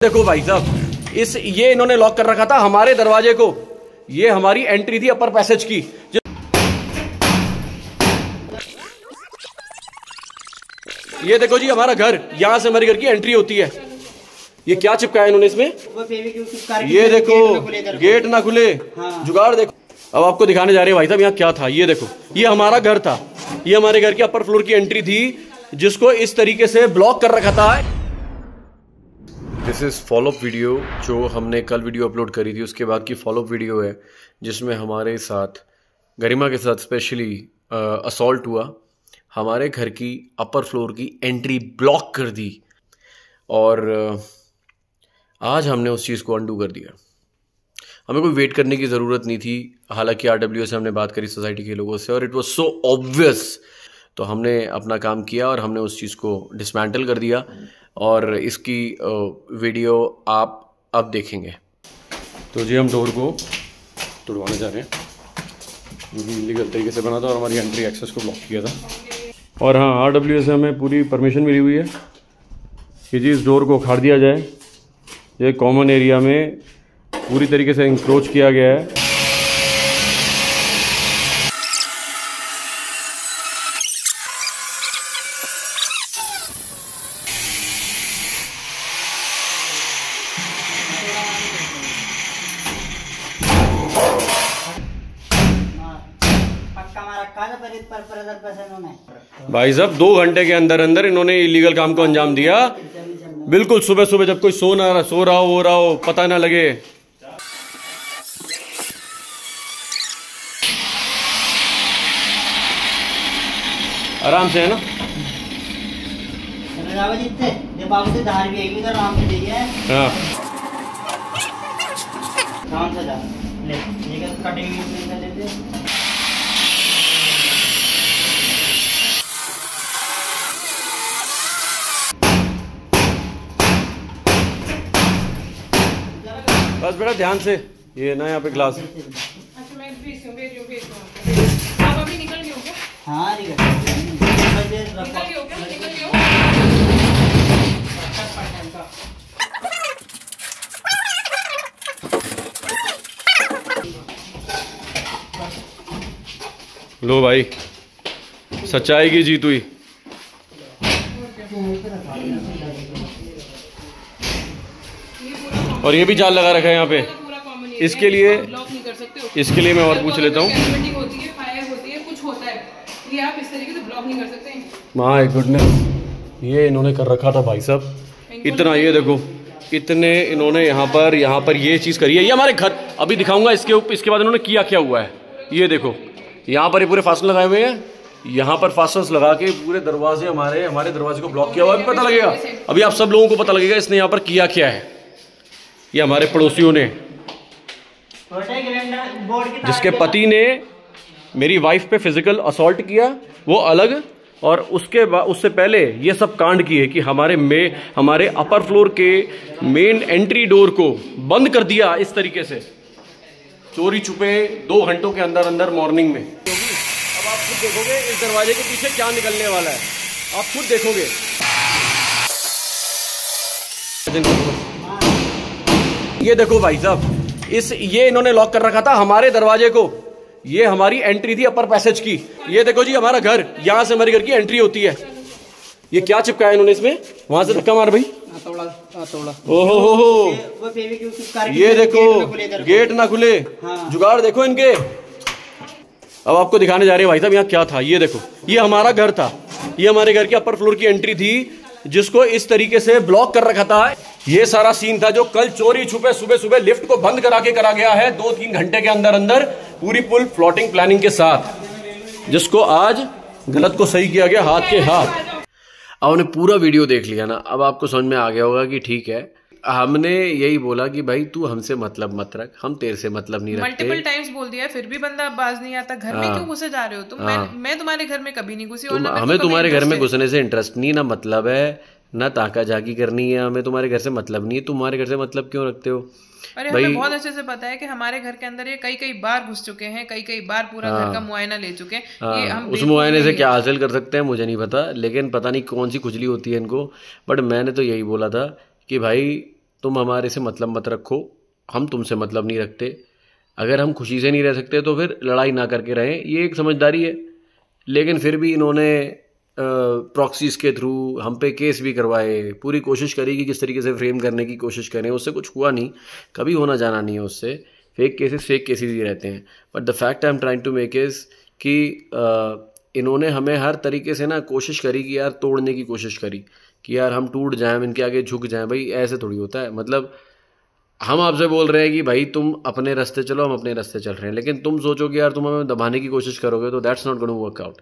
देखो भाई साहब इस ये इन्होंने लॉक कर रखा था हमारे दरवाजे को। ये हमारी एंट्री थी अपर पैसेज की। ये देखो जी हमारा घर यहाँ से हमारे घर की एंट्री होती है। ये क्या चिपकाया इन्होंने इसमें? ये देखो गेट ना खुले गेट ना खुले। हाँ। जुगाड़ देखो। अब आपको दिखाने जा रहे हैं भाई साहब यहाँ क्या था? ये देखो ये हमारा घर था। ये हमारे घर की अपर फ्लोर की एंट्री थी जिसको इस तरीके से ब्लॉक कर रखा था। दिस इज़ फॉलोअप वीडियो जो हमने कल वीडियो अपलोड करी थी। उसके बाद की फॉलोअप वीडियो है, जिसमें हमारे साथ, गरिमा के साथ स्पेशली असॉल्ट हुआ। हमारे घर की अपर फ्लोर की एंट्री ब्लॉक कर दी। और आज हमने उस चीज़ को अंडू कर दिया। हमें कोई वेट करने की ज़रूरत नहीं थी। हालाँकि आर डब्ल्यू से हमने बात करी सोसाइटी के लोगों से, और इट वॉज़ सो ऑब्वियस तो हमने अपना काम किया और हमने उस चीज़ को डिसमेंटल कर दिया। और इसकी वीडियो आप अब देखेंगे। तो जी, हम डोर को तोड़वाने जा रहे हैं। इलीगल तरीके से बना था और हमारी एंट्री एक्सेस को ब्लॉक किया था। और हाँ आर डब्ल्यू से हमें पूरी परमिशन मिली हुई है कि जी, इस डोर को उखाड़ दिया जाए। ये कॉमन एरिया में पूरी तरीके से इंक्रोच किया गया हाँ। भाई साहब दो घंटे के अंदर अंदर इन्होंने इलीगल काम को अंजाम दिया। बिल्कुल सुबह सुबह जब कोई सो ना सो रहा हो वो रहा हो पता ना लगे। आराम से है ना? रावत बेटा ध्यान से। ये ना यहाँ पे ग्लास अच्छा गए हो? लो भाई सच्चाई की जीत हुई। और ये भी जाल लगा रखा है यहाँ पे। इसके लिए इसके लिए मैं और पूछ लेता हूँ। कैपेसिटी होती है फायर होती है कुछ होता है ये आप इस तरीके से ब्लॉक नहीं कर सकते। माय गुडनेस ये इन्होंने कर रखा था भाई साहब। इतना ये देखो इतने इन्होंने यहाँ पर यहाँ पर ये चीज़ करी है। ये हमारे घर अभी दिखाऊँगा इसके ऊपर इसके बाद इन्होंने किया क्या हुआ है। ये देखो यहाँ पर ये पूरे फासल लगाए हुए हैं। यहाँ पर फासल्स लगा के पूरे दरवाजे हमारे हमारे दरवाजे को ब्लॉक किया हुआ है। पता लगेगा। अभी आप सब लोगों को पता लगेगा इसने यहाँ पर किया क्या है। ये हमारे पड़ोसियों ने। जिसके पति ने मेरी वाइफ पे फ़िज़िकल असॉल्ट किया वो अलग और उसके बाद उससे पहले ये सब कांड किए कि हमारे में हमारे अपर फ्लोर के मेन एंट्री डोर को बंद कर दिया इस तरीके से। चोरी छुपे दो घंटों के अंदर अंदर मॉर्निंग में। अब आप खुद देखोगे इस दरवाजे के पीछे क्या निकलने वाला है। आप खुद देखोगे। ये देखो भाई साहब इस ये इन्होंने लॉक कर रखा था हमारे दरवाजे को। ये हमारी एंट्री थी अपर पैसेज की। ये देखो जी हमारा घर यहाँ से हमारे घर की एंट्री होती है। ये क्या चिपकाया इन्होंने इसमें? वहाँ से धक्का मार भाई। ओहो हो हो। ये देखो गेट ना खुले करके। गेट ना खुले। हाँ। जुगाड़ देखो इनके। अब आपको दिखाने जा रहे हैं भाई साहब यहाँ क्या था? ये देखो ये हमारा घर था। ये हमारे घर की अपर फ्लोर की एंट्री थी जिसको इस तरीके से ब्लॉक कर रखा था। ये सारा सीन था जो कल चोरी छुपे सुबह सुबह लिफ्ट को बंद करा के करा गया है दो तीन घंटे के अंदर अंदर पूरी पुल फ्लोटिंग प्लानिंग के साथ। जिसको आज गलत को सही किया गया हाथ के हाथ। अब आपने पूरा वीडियो देख लिया ना अब आपको समझ में आ गया होगा कि ठीक है। हमने यही बोला कि भाई तू हमसे मतलब मत रख हम तेरे से मतलब नहीं रखते। मल्टीपल टाइम्स बोल दिया फिर भी बंदा बाज नहीं आता घर में क्यों घुसे जा रहे हो? तुम मैं मैं तुम्हारे घर में कभी नहीं घुसी और तुम हमें तुम्हारे घर में घुसने से इंटरेस्ट नहीं ना मतलब है। ना ताका झाकी करनी है हमें तुम्हारे घर से मतलब नहीं है। तुम्हारे घर से मतलब क्यों रखते हो? है। अरे हमें बहुत अच्छे से पता है कि हमारे घर के अंदर ये कई कई बार घुस चुके हैं कई कई बार पूरा घर का मुआयना ले चुके हैं। ये हाँ, हम उस मुआयने से क्या हासिल कर सकते हैं मुझे नहीं पता लेकिन पता नहीं कौन सी खुजली होती है इनको। बट मैंने तो यही बोला था कि भाई तुम हमारे से मतलब मत रखो हम तुमसे मतलब नहीं रखते। अगर हम खुशी से नहीं रह सकते तो फिर लड़ाई ना करके रहें ये एक समझदारी है। लेकिन फिर भी इन्होंने प्रॉक्सीज के थ्रू हम पे केस भी करवाए, पूरी कोशिश करी कि किस तरीके से फ्रेम करने की कोशिश करें, उससे कुछ हुआ नहीं, कभी होना जाना नहीं है उससे। फेक केसेस फेक केसेस ही रहते हैं। But the fact I am trying to make is कि इन्होंने हमें हर तरीके से ना कोशिश करी कि यार तोड़ने की कोशिश करी, कि यार हम टूट जाएँ इनके आगे झुक जाएँ, भाई ऐसे थोड़ी होता है। मतलब हम आपसे बोल रहे हैं कि भाई तुम अपने रास्ते चलो, हम अपने रास्ते चल रहे हैं, लेकिन तुम सोचो कि यार तुम हमें दबाने की कोशिश करोगे तो that's not going work out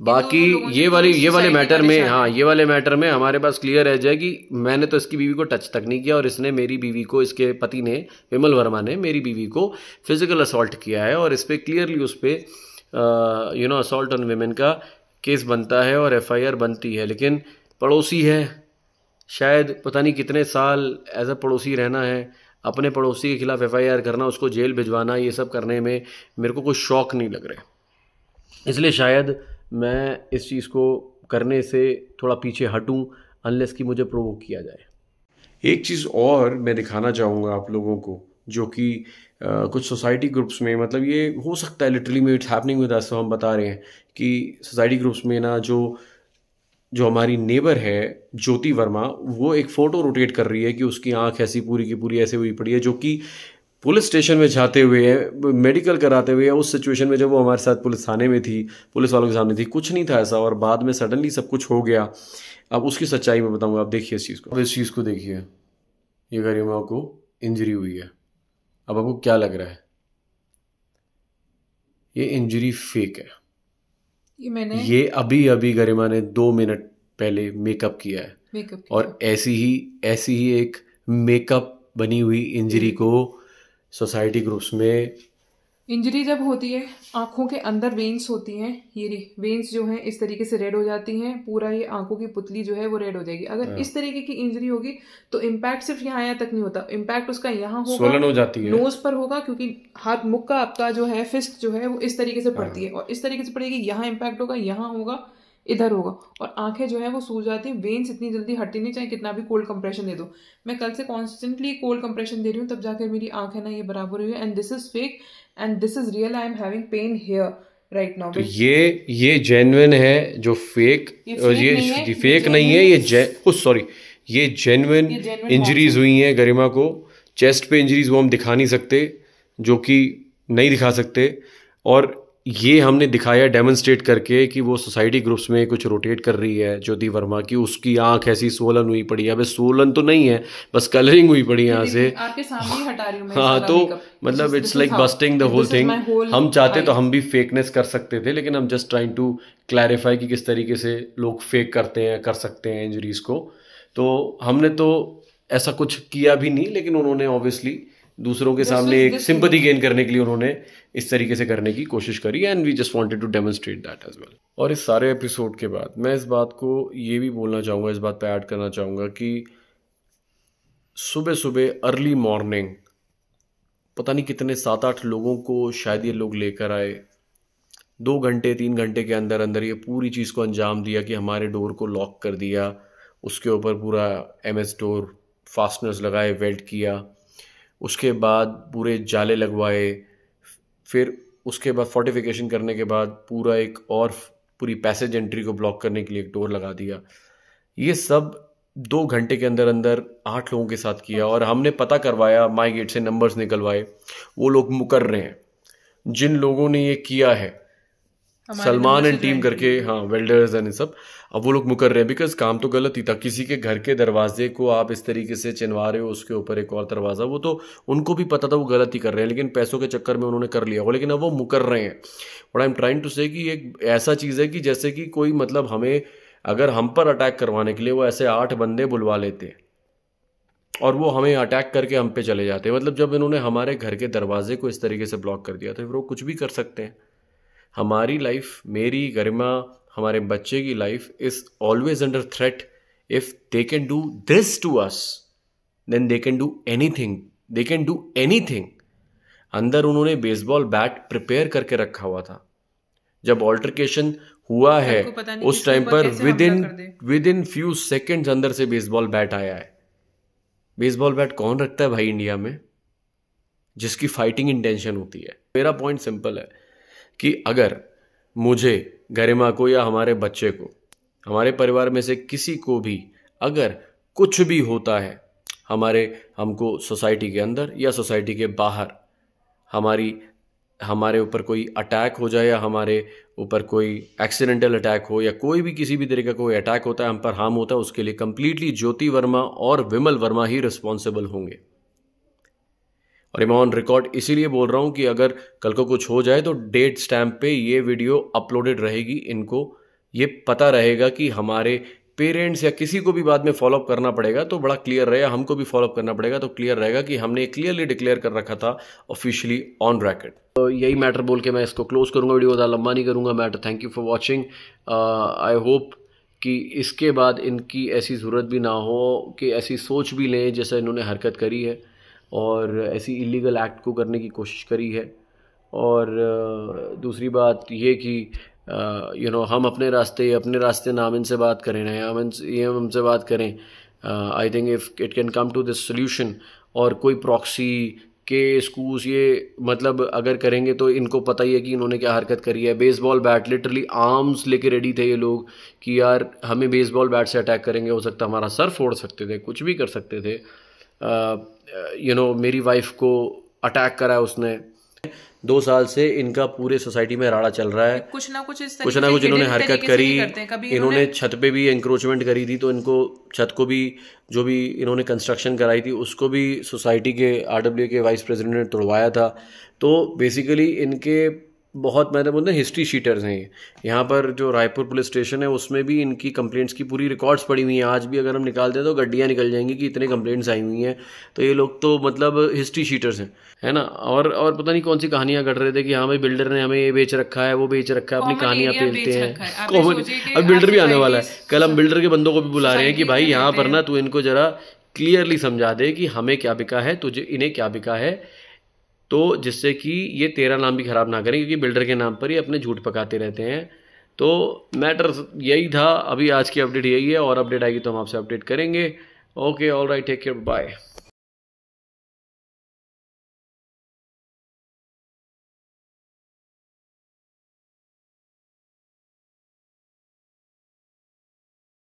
बाकी ये वाली ये वाले मैटर में हाँ ये वाले मैटर में हमारे पास क्लियर रह जाए कि मैंने तो इसकी बीवी को टच तक नहीं किया और इसने मेरी बीवी को इसके पति ने विमल वर्मा ने मेरी बीवी को फ़िज़िकल असॉल्ट किया है और इस पर क्लियरली उस पर you know assault on women का केस बनता है और एफआईआर बनती है। लेकिन पड़ोसी है। शायद पता नहीं कितने साल एज अ पड़ोसी रहना है। अपने पड़ोसी के खिलाफ एफआईआर करना उसको जेल भिजवाना ये सब करने में मेरे को कोई शौक नहीं लग रहा। है इसलिए शायद मैं इस चीज़ को करने से थोड़ा पीछे हटूं अनलेस कि मुझे प्रोवोक किया जाए। एक चीज़ और मैं दिखाना चाहूँगा आप लोगों को, जो कि कुछ सोसाइटी ग्रुप्स में मतलब ये हो सकता है लिटरली में इट्स हैपनिंग विद अस हम बता रहे हैं कि सोसाइटी ग्रुप्स में ना जो जो हमारी नेबर है, ज्योति वर्मा, वो एक फ़ोटो रोटेट कर रही है कि उसकी आँख ऐसी पूरी की पूरी ऐसे हुई पड़ी है, जो कि पुलिस स्टेशन में जाते हुए मेडिकल कराते हुए उस सिचुएशन में जब वो हमारे साथ पुलिस थाने में थी पुलिस वालों के सामने थी कुछ नहीं था ऐसा और बाद में सडनली सब कुछ हो गया। अब उसकी सच्चाई में बताऊँगा आप देखिए इस चीज़ को। अब इस चीज़ को देखिए। ये गरिमा को इंजरी हुई है। अब आपको क्या लग रहा है? ये इंजरी फेक है। ये मैंने ये अभी अभी गरिमा ने दो मिनट पहले मेकअप किया है। मेकअप और ऐसी ही ऐसी ही एक मेकअप बनी हुई इंजरी को सोसाइटी ग्रुप्स में इंजरी जब होती है आँखों के अंदर वेन्स होती हैं ये वेन्स जो हैं इस तरीके से रेड हो जाती हैं पूरा ये आँखों की पुतली जो है वो रेड हो जाएगी अगर हाँ। इस तरीके की इंजरी होगी तो इम्पैक्ट सिर्फ़ यहाँ यहाँ तक नहीं होता इम्पैक्ट उसका यहाँ होगा हो जाती है नोज़ पर होगा क्योंकि हाथ मुख का आपका जो है फिस्ट जो है वो इस तरीके से पड़ती है हाँ। और इस तरीके से पड़ेगी यहाँ इम्पैक्ट होगा यहाँ होगा इधर होगा। और आँखें जो है वो सूज जाती हैं वेन्स इतनी जल्दी हटती नहीं चाहे कितना भी कोल्ड कंप्रेशन दे दो। मैं कल से कॉन्स्टेंटली कोल्ड कंप्रेशन दे रही हूँ तब जाकर मेरी आँख है ना ये बराबर हुई है। And this is fake and this is real I am having pain here right now तो ये ये जेन्युइन है जो फेक ये, फेक नहीं है ये सॉरी ये जेन्युइन इंजरीज हुई हैं गरिमा को। चेस्ट पे इंजरीज वो हम दिखा नहीं सकते जो कि नहीं दिखा सकते। और ये हमने दिखाया डेमोन्स्ट्रेट करके कि वो सोसाइटी ग्रुप्स में कुछ रोटेट कर रही है ज्योति वर्मा की उसकी आँख ऐसी सोलन हुई पड़ी है। अबे सोलन तो नहीं है बस कलरिंग हुई पड़ी है यहाँ से। आपके सामने हटा रही हूँ हाँ तो मतलब it's like busting the whole thing हम चाहते तो हम भी फेकनेस कर सकते थे लेकिन हम जस्ट ट्राइंग टू क्लैरिफाई कि किस तरीके से लोग फेक करते हैं कर सकते हैं इंजरीज को। तो हमने तो ऐसा कुछ किया भी नहीं लेकिन उन्होंने ऑब्वियसली दूसरों के सामने एक सिंपति गेन करने के लिए उन्होंने इस तरीके से करने की कोशिश करी and we just wanted to demonstrate that as well और इस सारे एपिसोड के बाद मैं इस बात को ये भी बोलना चाहूँगा इस बात पर ऐड करना चाहूँगा कि सुबह सुबह अर्ली मॉर्निंग पता नहीं कितने सात आठ लोगों को शायद ये लोग लेकर आए। दो घंटे तीन घंटे के अंदर अंदर ये पूरी चीज़ को अंजाम दिया कि हमारे डोर को लॉक कर दिया उसके ऊपर पूरा एम एस डोर फास्टनर्स लगाए वेल्ट किया। उसके बाद पूरे जाले लगवाए, फिर उसके बाद फोर्टिफिकेशन करने के बाद पूरा एक और पूरी पैसेज एंट्री को ब्लॉक करने के लिए एक डोर लगा दिया। ये सब दो घंटे के अंदर अंदर आठ लोगों के साथ किया और हमने पता करवाया, माई गेट से नंबर्स निकलवाए। वो लोग मुकर रहे हैं। जिन लोगों ने ये किया है सलमान एंड टीम करके हाँ वेल्डर्स एंड सब अब वो लोग मुकर रहे हैं बिकॉज़ काम तो गलत ही था। किसी के घर के दरवाजे को आप इस तरीके से चिनवा रहे हो उसके ऊपर एक और दरवाज़ा वो तो उनको भी पता था वो गलत ही कर रहे हैं लेकिन पैसों के चक्कर में उन्होंने कर लिया हो लेकिन अब वो मुकर रहे हैं। But I am trying to say कि एक ऐसा चीज़ है कि जैसे कि कोई मतलब हमें अगर हम पर अटैक करवाने के लिए वो ऐसे आठ बंदे बुलवा लेते और वो हमें अटैक करके हम पे चले जाते मतलब जब इन्होंने हमारे घर के दरवाजे को इस तरीके से ब्लॉक कर दिया तो फिर वो कुछ भी कर सकते हैं। हमारी लाइफ मेरी गरिमा हमारे बच्चे की life is always under threat if they can do this to us then they can do anything they can do anything अंदर उन्होंने बेसबॉल बैट प्रिपेयर करके रखा हुआ था। जब ऑल्टरकेशन हुआ है उस टाइम पर within within few seconds अंदर से बेसबॉल बैट आया है। बेसबॉल बैट कौन रखता है भाई इंडिया में? जिसकी फाइटिंग इंटेंशन होती है। मेरा पॉइंट सिंपल है। कि अगर मुझे गरिमा को या हमारे बच्चे को, हमारे परिवार में से किसी को भी अगर कुछ भी होता है, हमारे, हमको सोसाइटी के अंदर या सोसाइटी के बाहर, हमारी, हमारे ऊपर कोई अटैक हो जाए या हमारे ऊपर कोई एक्सीडेंटल अटैक हो या कोई भी किसी भी तरीके का कोई अटैक होता है, हम पर हार्म होता है, उसके लिए कंप्लीटली ज्योति वर्मा और विमल वर्मा ही रिस्पॉन्सिबल होंगे। और मैं ऑन रिकॉर्ड इसीलिए बोल रहा हूँ कि अगर कल को कुछ हो जाए तो डेट स्टैम्प पे ये वीडियो अपलोडेड रहेगी। इनको ये पता रहेगा कि हमारे पेरेंट्स या किसी को भी बाद में फॉलोअप करना पड़ेगा तो बड़ा क्लियर रहेगा। हमको भी फॉलोअप करना पड़ेगा तो क्लियर रहेगा कि हमने क्लियरली डिक्लेयर कर रखा था ऑफिशियली ऑन रैकेट तो यही मैटर बोल के मैं इसको क्लोज करूँगा। वीडियो ज़्यादा लंबा नहीं करूँगा। Matter thank you for watching I hope कि इसके बाद इनकी ऐसी ज़रूरत भी ना हो, कि ऐसी सोच भी लें, जैसे इन्होंने हरकत करी है। और ऐसी इलीगल एक्ट को करने की कोशिश करी है। और दूसरी बात ये कि यू नो हम अपने रास्ते अपने रास्ते नाम इनसे बात करें, ना हम ये हम हमसे बात करें। I think if it can come to this solution और कोई प्रॉक्सी के स्कूस ये मतलब अगर करेंगे तो इनको पता ही है कि इन्होंने क्या हरकत करी है। बेसबॉल बैट लिटरली आर्म्स लेके रेडी थे ये लोग कि यार, हमें बेसबॉल बैट से अटैक करेंगे, हो सकता हमारा सर फोड़ सकते थे, कुछ भी कर सकते थे। यू नो मेरी वाइफ को अटैक करा है उसने। दो साल से इनका पूरे सोसाइटी में राड़ा चल रहा है। कुछ ना कुछ इस कुछ ना कुछ इन्होंने हरकत करी। इन्होंने छत पे भी इंक्रोचमेंट करी थी तो इनको छत को भी जो भी इन्होंने कंस्ट्रक्शन कराई थी उसको भी सोसाइटी के आर के वाइस प्रेसिडेंट ने तोड़वाया था। तो बेसिकली इनके बहुत मैंने बोलते हैं हिस्ट्री शीटर्स हैं ये। यहाँ पर जो रायपुर पुलिस स्टेशन है उसमें भी इनकी कंप्लेंट्स की पूरी रिकॉर्ड्स पड़ी हुई हैं। आज भी अगर हम निकाल दें तो गड्डियाँ निकल जाएँगी कि इतने कंप्लेंट्स आई हुई हैं। तो ये लोग तो मतलब हिस्ट्री शीटर्स हैं है ना? और और पता नहीं कौन सी कहानियाँ कर रहे थे कि हाँ भाई बिल्डर ने हमें ये बेच रखा है वो बेच रखा है अपनी कहानियाँ पेलते हैं। कॉमन अब बिल्डर भी आने वाला है। कल हम बिल्डर के बंदों को भी बुला रहे हैं कि भाई यहाँ पर ना तू इनको जरा क्लियरली समझा दे कि हमें क्या बिका है तुझे इन्हें क्या बिका है। तो जिससे कि ये तेरा नाम भी ख़राब ना करें, क्योंकि बिल्डर के नाम पर ही अपने झूठ पकाते रहते हैं। तो मैटर यही था, अभी आज की अपडेट यही है, और अपडेट आएगी तो हम आपसे अपडेट करेंगे। Okay all right take care bye